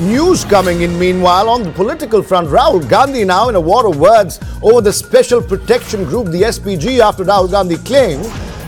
News coming in meanwhile on the political front. Rahul Gandhi now in a war of words over the Special Protection Group, the SPG, after Rahul Gandhi claimed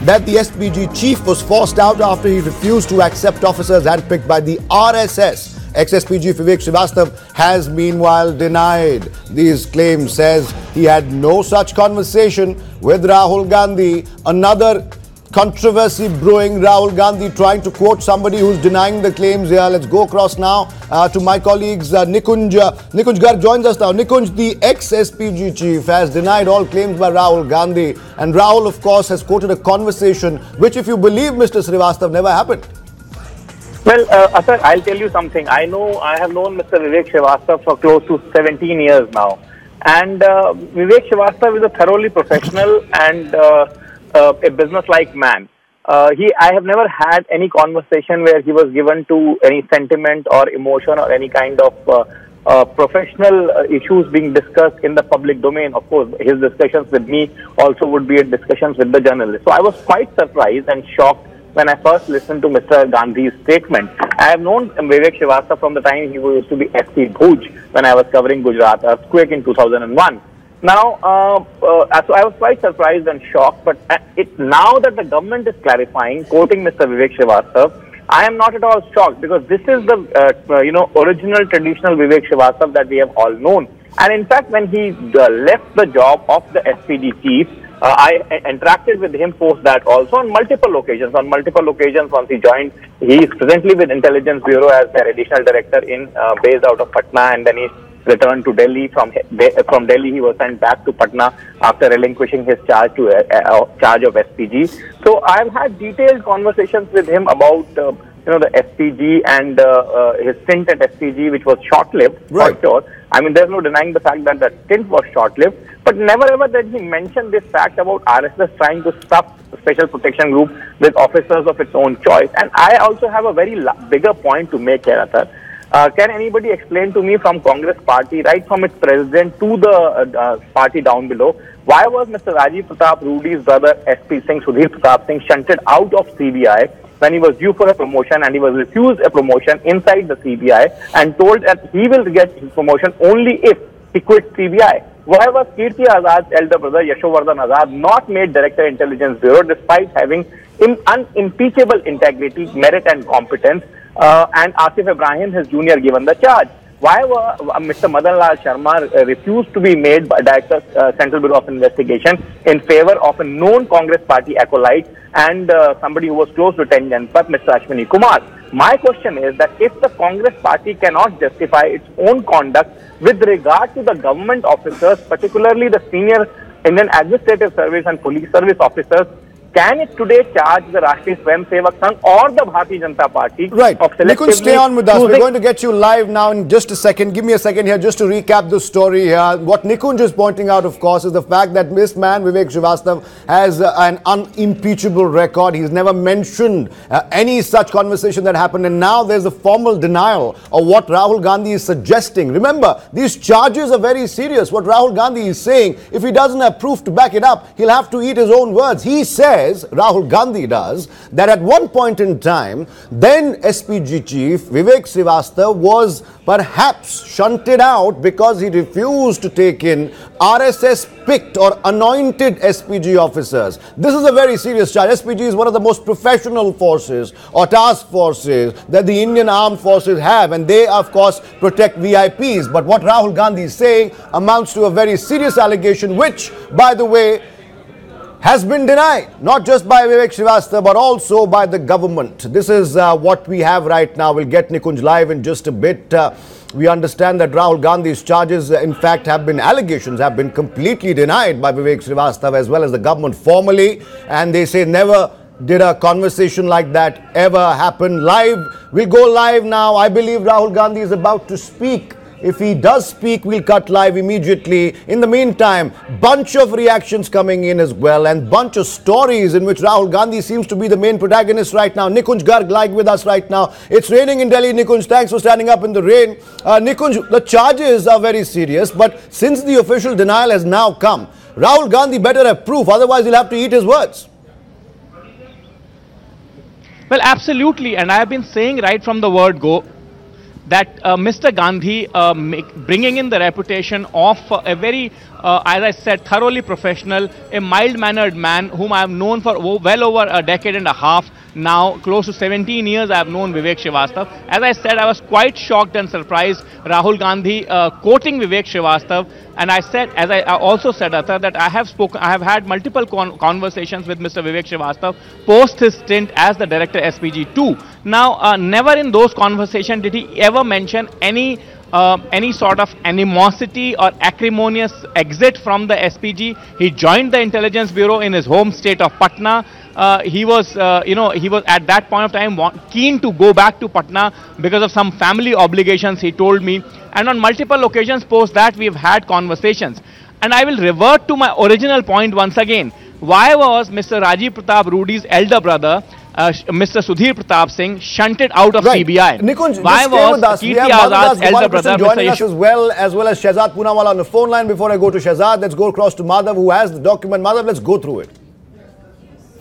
that the SPG chief was forced out after he refused to accept officers handpicked by the RSS. Ex-SPG Vivek Srivastava has meanwhile denied these claims, says he had no such conversation with Rahul Gandhi. Another controversy brewing. Rahul Gandhi trying to quote somebody who's denying the claims here. Let's go across now uh, to my colleagues. Uh, Nikunj, uh, Nikunj Garg joins us now. Nikunj, the ex-SPG chief, has denied all claims by Rahul Gandhi. And Rahul, of course, has quoted a conversation which, if you believe Mr. Srivastava, never happened. Well, uh, Athar, I'll tell you something. I know I have known Mr. Vivek Srivastava for close to 17 years now. And uh, Vivek Srivastava is a thoroughly professional and uh, uh, a business-like man. Uh, he, I have never had any conversation where he was given to any sentiment or emotion or any kind of uh, uh, professional uh, issues being discussed in the public domain. Of course, his discussions with me also would be discussions with the journalists. So I was quite surprised and shocked when I first listened to Mr. Gandhi's statement. I have known Vivek Srivastava from the time he used to be SP Bhuj when I was covering Gujarat earthquake in 2001. Now, uh, uh, so I was quite surprised and shocked, but uh, it, now that the government is clarifying, quoting Mr. Vivek Srivastava, I am not at all shocked because this is the, uh, you know, original traditional Vivek Srivastava that we have all known. And in fact, when he uh, left the job of the SPG chief, uh, I interacted with him post that also on multiple occasions. On multiple occasions, once he joined, he is presently with Intelligence Bureau as their additional director in based out of Patna, and then he returned to Delhi. From from Delhi, he was sent back to Patna after relinquishing his charge to uh, uh charge of SPG. So I've had detailed conversations with him about uh, you know the SPG and uh, uh, his stint at SPG, which was short-lived right. for sure. I mean, there's no denying the fact that the stint was short-lived, but never ever did he mention this fact about RSS trying to stuff Special Protection Group with officers of its own choice. And I also have a very bigger point to make here, Athar. Uh, can anybody explain to me from Congress party, right from its president to the uh, uh party down below, why was Mr. Rajiv Pratap Rudy's brother SP Singh, Sudhir Pratap Singh, shunted out of CBI when he was due for a promotion and he was refused a promotion inside the CBI and told that he will get his promotion only if he quits CBI? Why was Kirti Azad's elder brother Yashovardhan Azad not made Director Intelligence Bureau despite having unimpeachable integrity, merit and competence uh, and Asif Ibrahim, his junior, given the charge. Why were, uh, Mr. Madan Lal Sharma refused to be made by Director uh, Central Bureau of Investigation in favor of a known Congress party acolyte and uh, somebody who was close to Ten Janpath, Mr. Ashwini Kumar? My question is that if the Congress party cannot justify its own conduct with regard to the government officers, particularly the senior Indian Administrative Service and Police Service officers, can it today charge the Rashtriya Swayam Sevak Sangh or the Bharatiya Janata Party right. of selectively stay on with us. We're going to get you live now in just a second. Give me a second here just to recap the story here. What Nikunj is pointing out, of course, is the fact that this man, Vivek Srivastava, has uh, an unimpeachable record. He's never mentioned uh, any such conversation that happened. And now there's a formal denial of what Rahul Gandhi is suggesting. Remember, these charges are very serious. What Rahul Gandhi is saying, if he doesn't have proof to back it up, he'll have to eat his own words. He said says, Rahul Gandhi does, that at one point in time, then SPG chief Vivek Srivastava was perhaps shunted out because he refused to take in RSS picked or anointed SPG officers. This is a very serious charge. SPG is one of the most professional forces or task forces that the Indian armed forces have, and they, of course, protect VIPs. But what Rahul Gandhi is saying amounts to a very serious allegation, which, by the way, has been denied, not just by Vivek Srivastava, but also by the government. This is uh, what we have right now. We'll get Nikunj live in just a bit. Uh, we understand that Rahul Gandhi's charges, uh, in fact, have been allegations, have been completely denied by Vivek Srivastava as well as the government formally. And they say never did a conversation like that ever happen live. We'll go live now. I believe Rahul Gandhi is about to speak. If he does speak, we'll cut live immediately. In the meantime, bunch of reactions coming in as well and bunch of stories in which Rahul Gandhi seems to be the main protagonist right now. Nikunj Garg live with us right now. It's raining in Delhi. Nikunj, thanks for standing up in the rain. Uh, Nikunj, the charges are very serious, but since the official denial has now come, Rahul Gandhi better have proof, otherwise he'll have to eat his words. Well, absolutely. And I have been saying right from the word go that uh, Mr. Gandhi uh, make, bringing in the reputation of uh, a very, as I said, thoroughly professional, a mild-mannered man whom I have known for well over a decade and a half now, close to 17 years I have known Vivek Srivastava. As I said, I was quite shocked and surprised Rahul Gandhi uh, quoting Vivek Srivastava and I said, as I also said, Athar, that I have spoken, I have had multiple con conversations with Mr. Vivek Srivastava post his stint as the director SPG2. Now, uh, never in those conversations did he ever mention any uh, any sort of animosity or acrimonious exit from the SPG. He joined the intelligence bureau in his home state of Patna. Uh, he was, uh, you know, he was at that point of time keen to go back to Patna because of some family obligations, he told me. And on multiple occasions post that, we've had conversations. And I will revert to my original point once again. Why was Mr. Rajiv Pratap Rudy's elder brother uh, Mr. Sudhir Pratap Singh shunted out of right. CBI. Nikunj, Why was Kirti Azad's elder brother joining us as well, as well as Shehzad Poonawalla on the phone line. Before I go to Shehzad, let's go across to Madhav, who has the document. Madhav, let's go through it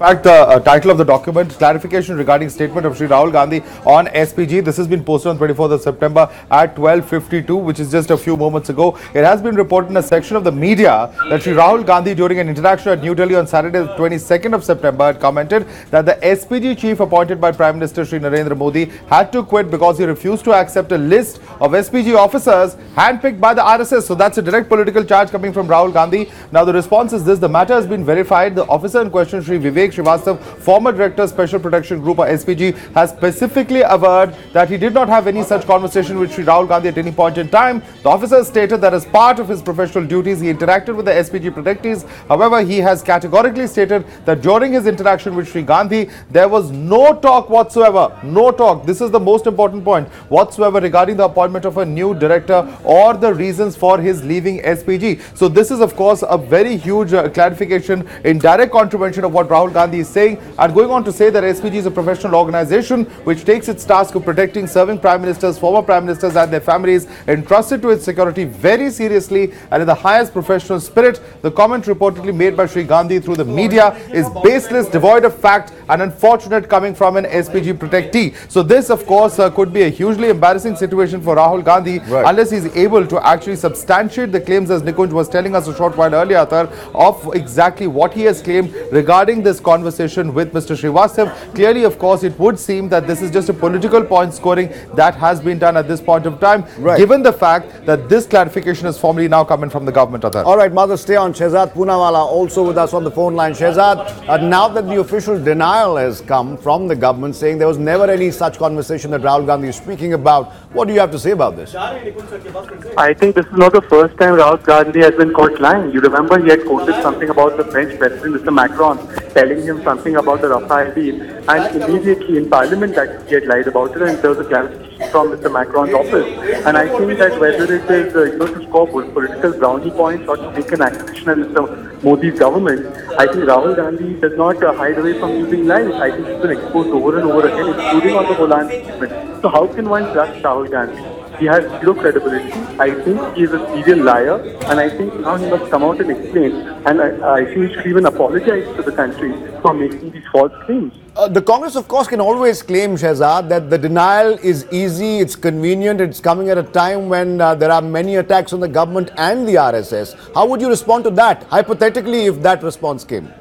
fact, the uh, title of the document, clarification regarding statement of Sri Rahul Gandhi on SPG. This has been posted on 24th of September at 12.52, which is just a few moments ago. It has been reported in a section of the media that Sri Rahul Gandhi, during an interaction at New Delhi on Saturday, 22nd of September, had commented that the SPG chief appointed by Prime Minister Sri Narendra Modi had to quit because he refused to accept a list of SPG officers handpicked by the RSS. So that's a direct political charge coming from Rahul Gandhi. Now the response is this, the matter has been verified. The officer in question, Sri Vivek Srivastava, former director Special Protection Group or SPG, has specifically averred that he did not have any such conversation with Sri Rahul Gandhi at any point in time. The officer stated that as part of his professional duties, he interacted with the SPG protectees. However, he has categorically stated that during his interaction with Sri Gandhi, there was no talk whatsoever, no talk. This is the most important point whatsoever regarding the appointment of a new director or the reasons for his leaving SPG. So this is, of course, a very huge uh, clarification in direct contravention of what Rahul Gandhi Gandhi is saying and going on to say that SPG is a professional organization which takes its task of protecting serving prime ministers, former prime ministers and their families entrusted to its security very seriously and in the highest professional spirit. The comment reportedly made by Sri Gandhi through the media is baseless, devoid of fact and unfortunate coming from an SPG protectee. So this of course uh, could be a hugely embarrassing situation for Rahul Gandhi right. unless he's able to actually substantiate the claims as Nikunj was telling us a short while earlier of exactly what he has claimed regarding this conversation with Mr. Srivastava. Clearly, of course, it would seem that this is just a political point scoring that has been done at this point of time, right. given the fact that this clarification is formally now coming from the government. Athar. All right, Madhav, stay on. Shehzad Poonawalla also with us on the phone line. Shehzad, uh, now that the official denial has come from the government saying there was never any such conversation that Rahul Gandhi is speaking about, what do you have to say about this? I think this is not the first time Rahul Gandhi has been caught lying. You remember he had quoted something about the French president, Mr. Macron, telling him something about the Rafale deal, and immediately in Parliament that he had lied about it, and there was a clarification from Mr. Macron's office. And I think that whether it is uh, you know to score political brownie points or to make an accusation of Mr. Modi's government, I think Rahul Gandhi does not uh, hide away from using lies. I think he's been exposed over and over again, including on the Bolan statement. So how can one trust Rahul Gandhi? He has zero credibility. I think he is a serial liar, and I think now he must come out and explain. And I, I think he should even apologize to the country for making these false claims. Uh, the Congress, of course, can always claim, Shehzad, that the denial is easy, it's convenient, it's coming at a time when uh, there are many attacks on the government and the RSS. How would you respond to that, hypothetically, if that response came?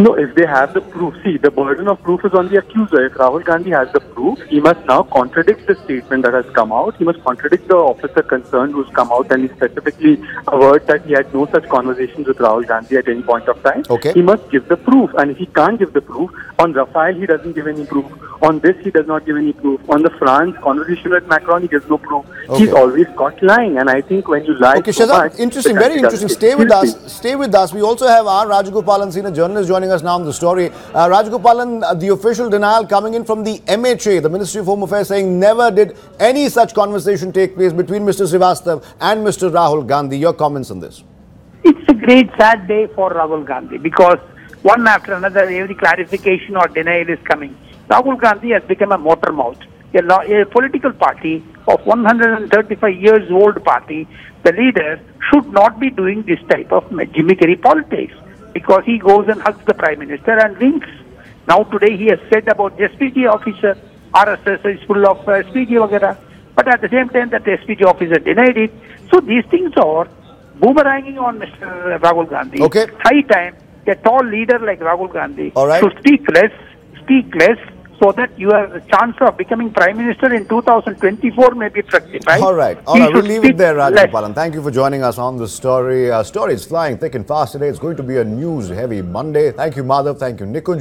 No, if they have the proof, see, the burden of proof is on the accuser. If Rahul Gandhi has the proof, he must now contradict the statement that has come out. He must contradict the officer concerned who's come out and he specifically averred that he had no such conversations with Rahul Gandhi at any point of time. Okay. He must give the proof. And if he can't give the proof, on Rafale, he doesn't give any proof. On this, he does not give any proof. On the France conversation with Macron, he gives no proof. Okay. He's always caught lying. And I think when you lie okay, so much, interesting, very interesting. Stay with us. Stay with us. We also have our Rajagopalan, senior journalist, joining joining us now on the story. Uh, Rajagopalan, uh, the official denial coming in from the MHA, the Ministry of Home Affairs, saying never did any such conversation take place between Mr. Srivastava and Mr. Rahul Gandhi. Your comments on this? It's a great sad day for Rahul Gandhi because one after another, every clarification or denial is coming. Rahul Gandhi has become a motor mouth. A, a political party of 135 years old party, the leader should not be doing this type of gimmickry politics because he goes and hugs the Prime Minister and winks. Now today he has said about SPG officer, RSS is full of uh, SPG vagara. but at the same time that SPG officer denied it. So these things are boomeranging on Mr. Rahul Gandhi. Okay. High time a tall leader like Rahul Gandhi All right. should speak less, speak less, so that your chance of becoming prime minister in 2024 may be fructified. All right. All He right. We'll leave it there, less. Palan. Thank you for joining us on the story. Uh, story is flying thick and fast today. It's going to be a news heavy Monday. Thank you, Madhav. Thank you, Nikunj.